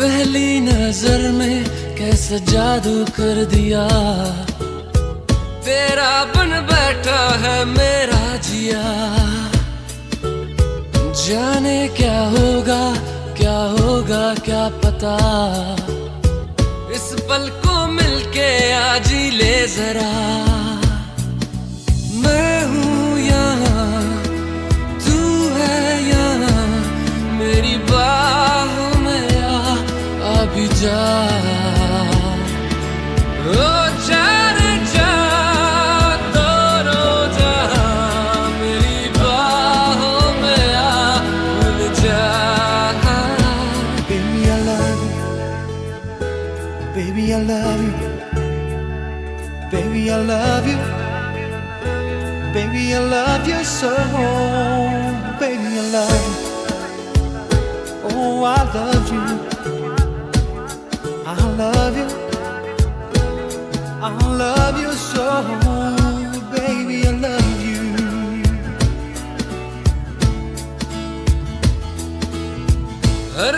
पहली नज़र में कैसे जादू कर दिया। तेरा बन बैठा है मेरा जिया। जाने क्या होगा क्या होगा, क्या पता। इस पल को मिलके आज ही ले जरा। अभी जा ओ जाने जा दोनों जहाँ मेरी बाहों में आ भूल जा Baby, I love you. Baby, I love you. Baby, I love you. Baby, I love you so. Baby, I love you. Oh, I love you. हर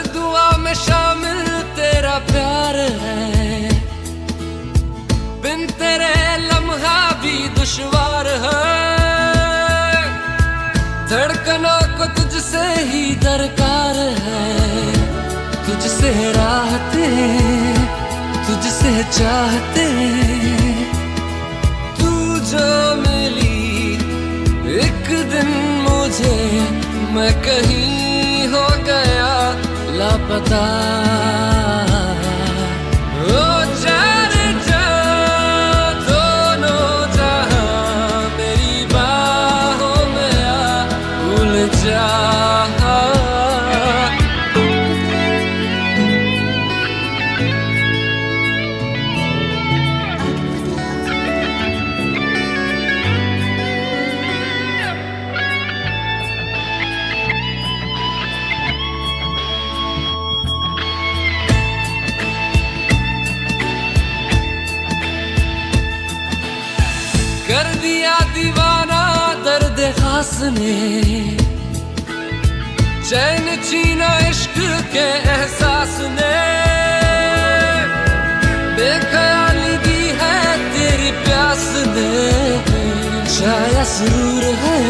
दुआ में शामिल तेरा प्यार है। बिन तेरे लम्हा भी है। को तुझसे ही दरकार है। तुझसे राहते चाहते तू जो मिली एक दिन मुझे मैं कहीं हो गया। लापता कर दिया दीवाना दर्द खास ने। चैन छीना इश्क के एहसास ने। बेख्याली दी है तेरी प्यास ने। शायद ज़रूर है,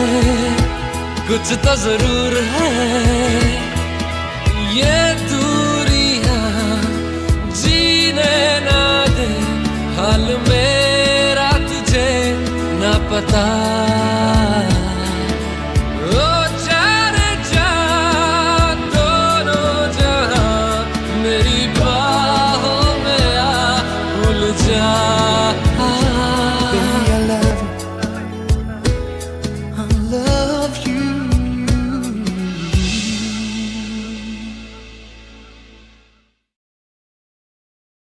कुछ तो ज़रूर है। ये पता। ओ जाने जा दोनों जहाँ मेरी बाहों में आ भूल जा